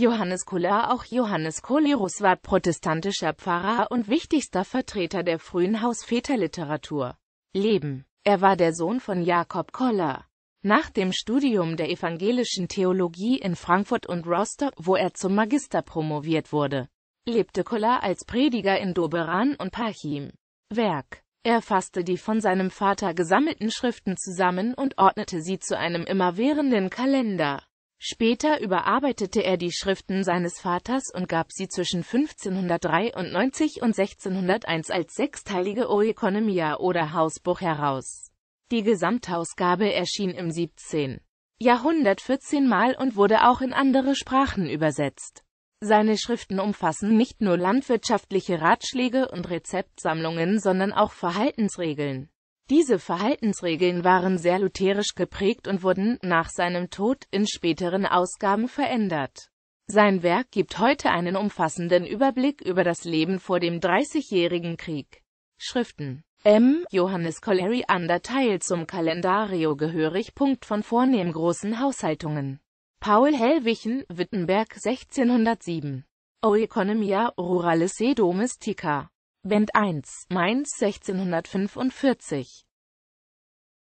Johannes Koller Auch Johannes Kolerus war protestantischer Pfarrer und wichtigster Vertreter der frühen Hausväterliteratur. Leben Er war der Sohn von Jakob Koller. Nach dem Studium der evangelischen Theologie in Frankfurt und Rostock, wo er zum Magister promoviert wurde, lebte Koller als Prediger in Doberan und Parchim. Werk Er fasste die von seinem Vater gesammelten Schriften zusammen und ordnete sie zu einem immerwährenden Kalender. Später überarbeitete er die Schriften seines Vaters und gab sie zwischen 1593 und 1601 als sechsteilige Oeconomia oder Hausbuch heraus. Die Gesamtausgabe erschien im 17. Jahrhundert 14 Mal und wurde auch in andere Sprachen übersetzt. Seine Schriften umfassen nicht nur landwirtschaftliche Ratschläge und Rezeptsammlungen, sondern auch Verhaltensregeln. Diese Verhaltensregeln waren sehr lutherisch geprägt und wurden, nach seinem Tod, in späteren Ausgaben verändert. Sein Werk gibt heute einen umfassenden Überblick über das Leben vor dem Dreißigjährigen Krieg. Schriften M. Johannes Collery Underteil zum Kalendario gehörig. Punkt von vornehm großen Haushaltungen. Paul Hellwichen, Wittenberg 1607. O Economia Ruralisse Domestica. Band 1, Mainz 1645